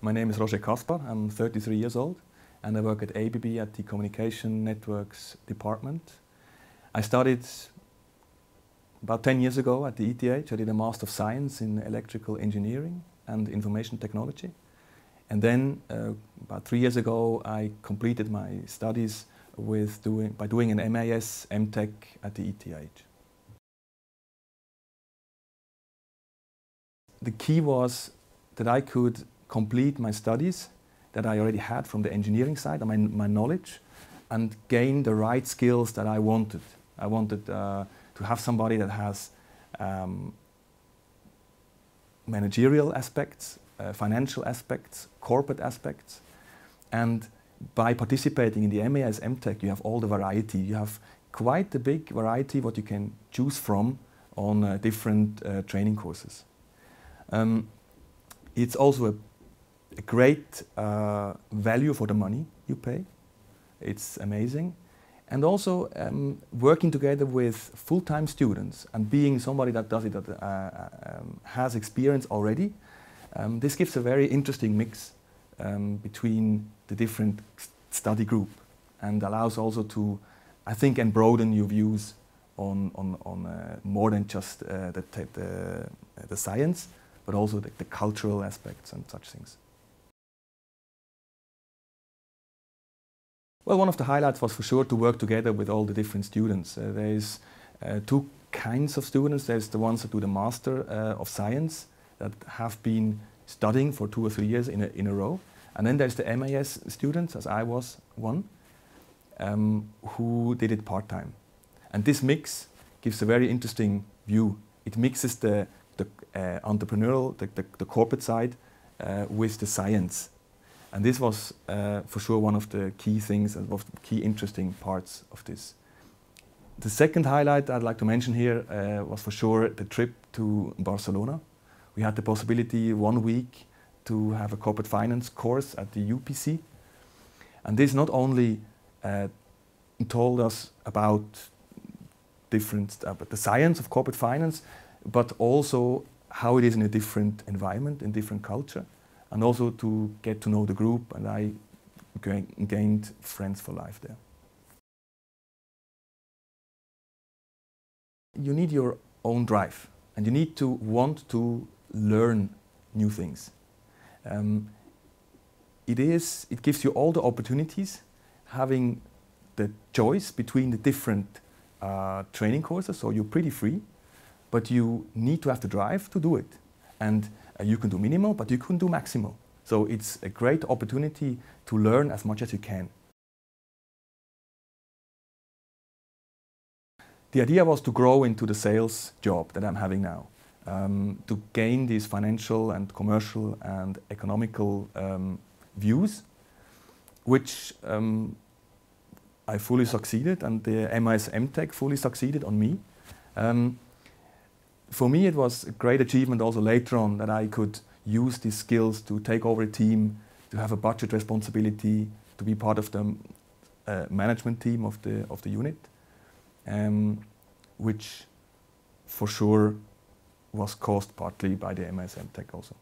My name is Roger Kaspar. I'm 33 years old and I work at ABB at the Communication Networks department. I studied about 10 years ago at the ETH. I did a Master of Science in Electrical Engineering and Information Technology. And then uh, about three years ago I completed my studies with doing, by doing an MAS MTEC at the ETH. The key was that I could complete my studies that I already had from the engineering side, my, my knowledge, and gain the right skills that I wanted. I wanted uh, to have somebody that has um, managerial aspects, uh, financial aspects, corporate aspects, and by participating in the MAS MTEC, you have all the variety. You have quite a big variety what you can choose from on uh, different uh, training courses. Um, it's also a a great uh, value for the money you pay. It's amazing. And also um, working together with full-time students and being somebody that does it, that uh, um, has experience already, um, this gives a very interesting mix um, between the different study group and allows also to, I think, and broaden your views on, on, on uh, more than just uh, the, the, the, science, but also the, the cultural aspects and such things. Well, one of the highlights was for sure to work together with all the different students. Uh, there's uh, two kinds of students. There's the ones that do the Master uh, of Science that have been studying for two or three years in a, in a row. And then there's the MAS students, as I was one, um, who did it part-time. And this mix gives a very interesting view. It mixes the, the uh, entrepreneurial, the, the, the, corporate side uh, with the science. And this was uh, for sure one of the key things and one of the key interesting parts of this. The second highlight I'd like to mention here uh, was for sure the trip to Barcelona. We had the possibility one week to have a corporate finance course at the UPC. And this not only uh, told us about different, uh, the science of corporate finance, but also how it is in a different environment, in different culture and also to get to know the group and I gained friends for life there. You need your own drive and you need to want to learn new things. Um, it, is, it gives you all the opportunities having the choice between the different uh, training courses, so you're pretty free, but you need to have the drive to do it. And uh, you can do minimal, but you can do maximal. So it's a great opportunity to learn as much as you can. The idea was to grow into the sales job that I'm having now, um, to gain these financial and commercial and economical um, views, which um, I fully succeeded and the MAS MTEC fully succeeded on me. Um, for me, it was a great achievement also later on that I could use these skills to take over a team, to have a budget responsibility, to be part of the uh, management team of the, of the unit, um, which for sure was caused partly by the MAS MTEC also.